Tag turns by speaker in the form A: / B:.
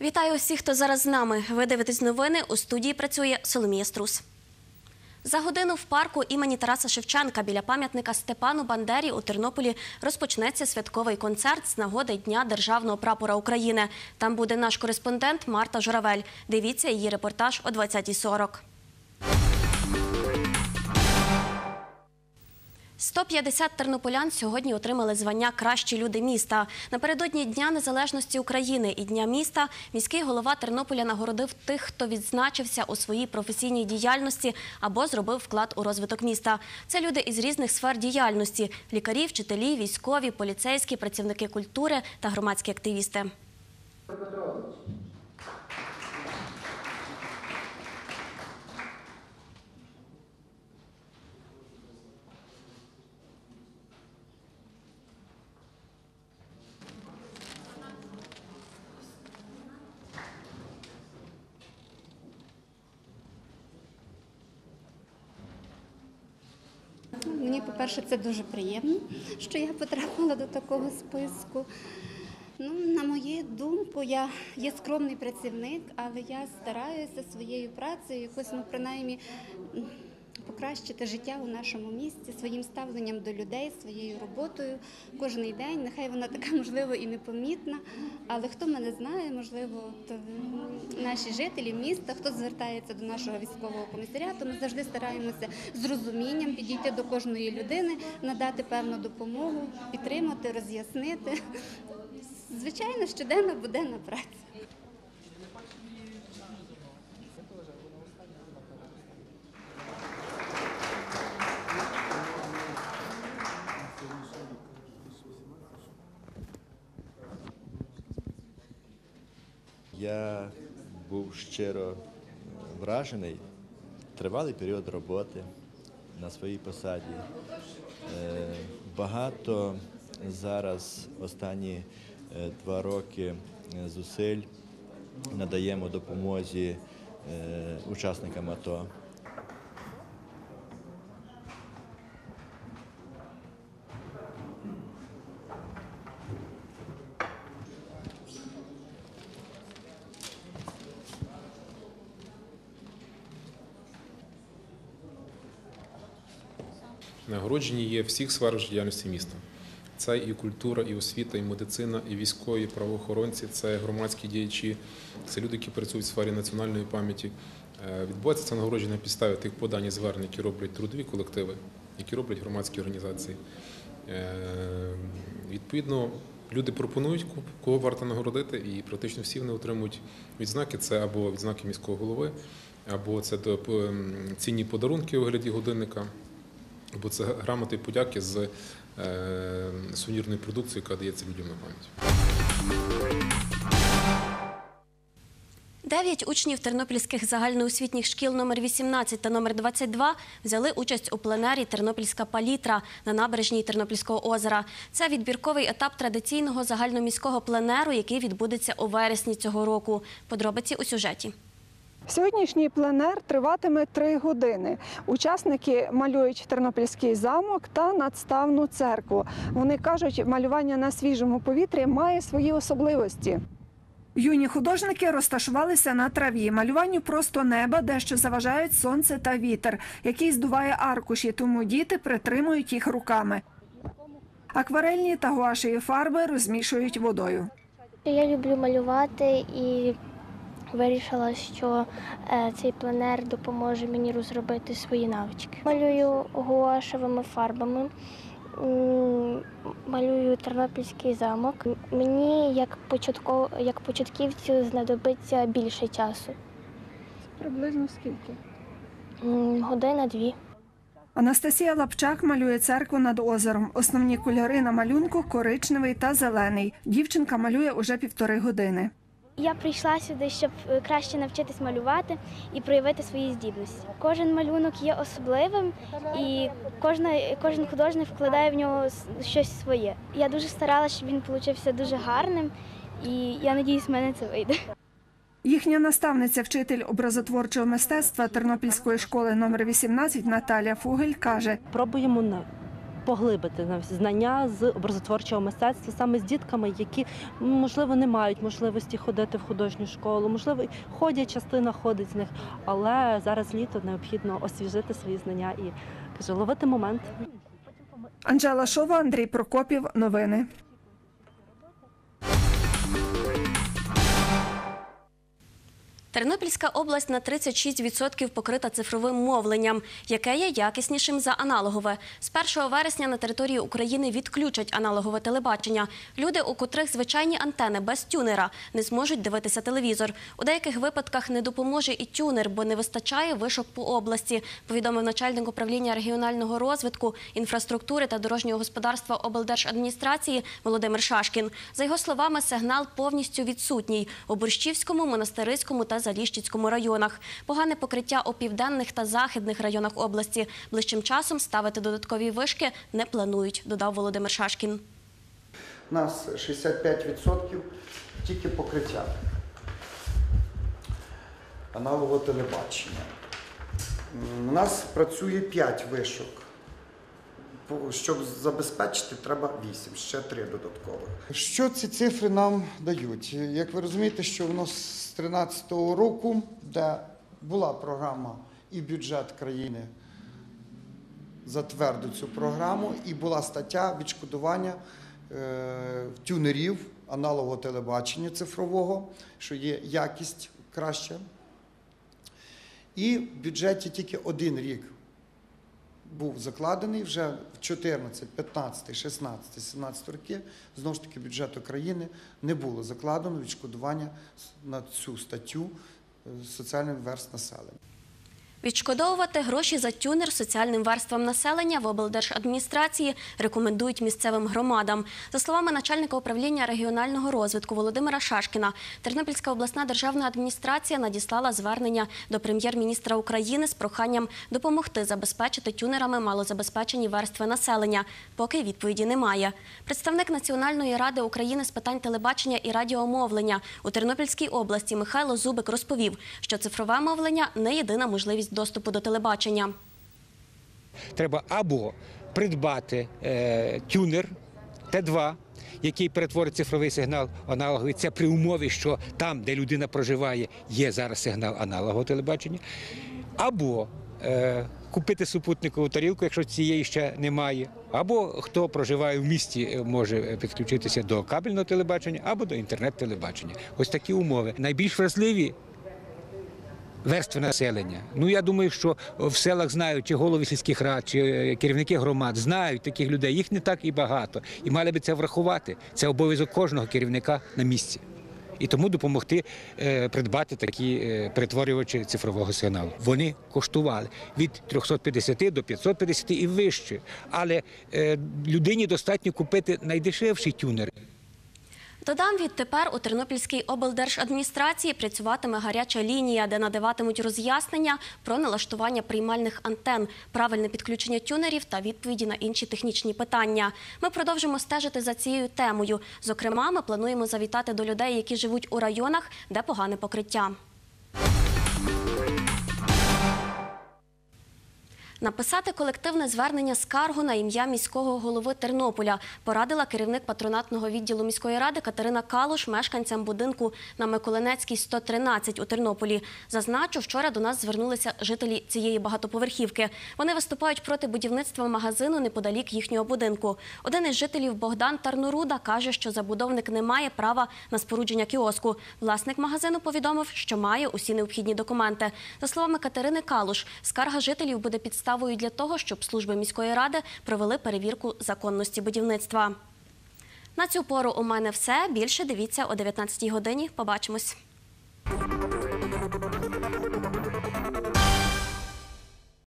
A: Вітаю усіх, хто зараз з нами. Ви дивитесь новини. У студії працює Соломія Струс. За годину в парку імені Тараса Шевченка біля пам'ятника Степану Бандері у Тернополі розпочнеться святковий концерт з нагоди Дня Державного прапора України. Там буде наш кореспондент Марта Журавель. Дивіться її репортаж о 20.40. 150 тернополян сьогодні отримали звання Кращі люди міста. Напередодні Дня Незалежності України і Дня міста міський голова Тернополя нагородив тих, хто відзначився у своїй професійній діяльності або зробив вклад у розвиток міста. Це люди із різних сфер діяльності: лікарі, вчителі, військові, поліцейські, працівники культури та громадські активісти.
B: Мені, по-перше, це дуже приємно, що я потрапила до такого списку. Ну, на мою думку, я є скромний працівник, але я стараюся своєю працею якось, ну, принаймні, покращити життя у нашому місті своїм ставленням до людей, своєю роботою кожен день. Нехай вона така, можливо, і непомітна, але хто мене знає, можливо, то наші жителі міста, хто звертається до нашого військового комісаріату, ми завжди стараємося з розумінням підійти до кожної людини, надати певну допомогу, підтримати, роз'яснити. Звичайно, щоденна буденна праця.
C: Я був щиро вражений. Тривалий період роботи на своїй посаді. Е, Багато зараз останні е, два роки е, зусиль надаємо допомозі е, учасникам АТО.
D: Нагороджені є всіх сфер діяльності міста. Це і культура, і освіта, і медицина, і військові, і правоохоронці, це громадські діячі, це люди, які працюють в сфері національної пам'яті. Е, Відбувається це нагородження на підставі тих подань і звернень, які роблять трудові колективи, які роблять громадські організації. Е, Відповідно, люди пропонують, кого варто нагородити, і практично всі вони отримують відзнаки. Це або відзнаки міського голови, або це цінні подарунки у вигляді годинника. Бо це грамоти подяки з е, сувенірної продукції, яка дається людям на пам'ять.
A: Дев'ять учнів тернопільських загальноосвітніх шкіл номер 18 та номер 22 взяли участь у пленері Тернопільська палітра на набережній Тернопільського озера. Це відбірковий етап традиційного загальноміського пленеру, який відбудеться у вересні цього року. Подробиці у сюжеті.
E: Сьогоднішній пленер триватиме три години. Учасники малюють Тернопільський замок та надставну церкву. Вони кажуть, малювання на свіжому повітрі має свої особливості. Юні художники розташувалися на траві. Малюванню просто неба, дещо заважають сонце та вітер, який здуває аркуші, тому діти притримують їх руками. Акварельні та гуашеві фарби розмішують водою.
F: Я люблю малювати і вирішила, що е, цей пленер допоможе мені розробити свої навички. Малюю гуашевими фарбами, малюю Тернопільський замок. Мені як початко, як початківцю знадобиться більше часу.
E: Приблизно скільки?
F: Година-дві.
E: Анастасія Лапчак малює церкву над озером. Основні кольори на малюнку коричневий та зелений. Дівчинка малює уже півтори години.
F: Я прийшла сюди, щоб е, краще навчитись малювати і проявити свої здібності. Кожен малюнок є особливим, і кожна, кожен художник вкладає в нього щось своє. Я дуже старалася, щоб він получився дуже гарним, і я надіюсь, в мене це вийде.
E: Їхня наставниця, вчитель образотворчого мистецтва Тернопільської школи номер 18 Наталя Фугель каже:
G: Пробуємо на поглибити на- знання з образотворчого мистецтва саме з дітками, які можливо не мають можливості ходити в художню школу, можливо, ходять, частина ходить з них, але зараз літо необхідно освіжити свої знання і каже, ловити момент.
E: Анжела Шова, Андрій Прокопів. Новини.
A: Тернопільська область на 36% покрита цифровим мовленням, яке є якіснішим за аналогове. З 1 вересня на території України відключать аналогове телебачення. Люди, у котрих звичайні антени без тюнера, не зможуть дивитися телевізор. У деяких випадках не допоможе і тюнер, бо не вистачає вишок по області, повідомив начальник управління регіонального розвитку, інфраструктури та дорожнього господарства облдержадміністрації Володимир Шашкін. За його словами, сигнал повністю відсутній у Борщівському, Монастириському та Заліщицькому районах. Погане покриття у південних та західних районах області. Ближчим часом ставити додаткові вишки не планують, додав Володимир Шашкін.
H: У нас 65% тільки покриття аналогового телебачення. У нас працює 5 вишок. Щоб забезпечити, треба 8, ще 3 додаткових. Що ці цифри нам дають? Як ви розумієте, що воно з 2013 року, де була програма і бюджет країни затвердив цю програму, і була стаття відшкодування е, тюнерів аналогового телебачення цифрового, що є якість краща. І в бюджеті тільки один рік був закладений вже в 14, 15, 16, 17 роки. Знову ж таки, бюджету країни не було закладено відшкодування на цю статтю е, соціальних верст населення.
A: Відшкодовувати гроші за тюнер соціальним верствам населення в облдержадміністрації рекомендують місцевим громадам. За словами начальника управління регіонального розвитку Володимира Шашкіна, Тернопільська обласна державна адміністрація надіслала звернення до прем'єр-міністра України з проханням допомогти забезпечити тюнерами малозабезпечені верстви населення. Поки відповіді немає. Представник Національної ради України з питань телебачення і радіомовлення у Тернопільській області Михайло Зубик розповів, що цифрове мовлення не єдина можливість доступу до телебачення.
I: треба або придбати е, тюнер Т2, який перетворить цифровий сигнал аналоговий. Це при умові, що там, де людина проживає, є зараз сигнал аналогового телебачення, або е, купити супутникову тарілку, якщо цієї ще немає, або хто проживає в місті, е, може підключитися до кабельного телебачення або до інтернет-телебачення. Ось такі умови. Найбільш вразливі верстви населення. Ну я думаю, що в селах знають чи голови сільських рад, чи е, керівники громад знають таких людей. Їх не так і багато. І мали би це врахувати. Це обов'язок кожного керівника на місці. І тому допомогти е, придбати такі е, перетворювачі цифрового сигналу. Вони коштували від 350 до 550 і вище. Але е, людині достатньо купити найдешевший тюнер.
A: Додам відтепер у Тернопільській облдержадміністрації працюватиме гаряча лінія, де надаватимуть роз'яснення про налаштування приймальних антен, правильне підключення тюнерів та відповіді на інші технічні питання. Ми продовжимо стежити за цією темою. Зокрема, ми плануємо завітати до людей, які живуть у районах, де погане покриття. Написати колективне звернення скаргу на ім'я міського голови Тернополя порадила керівник патронатного відділу міської ради Катерина Калуш мешканцям будинку на Миколинецькій 113 у Тернополі. Зазначу, вчора до нас звернулися жителі цієї багатоповерхівки. Вони виступають проти будівництва магазину неподалік їхнього будинку. Один із жителів Богдан Тарноруда каже, що забудовник не має права на спорудження кіоску. Власник магазину повідомив, що має усі необхідні документи. За словами Катерини Калуш, скарга жителів буде підставою для того, щоб служби міської ради провели перевірку законності будівництва. На цю пору у мене все. Більше дивіться о 19 годині. Побачимось.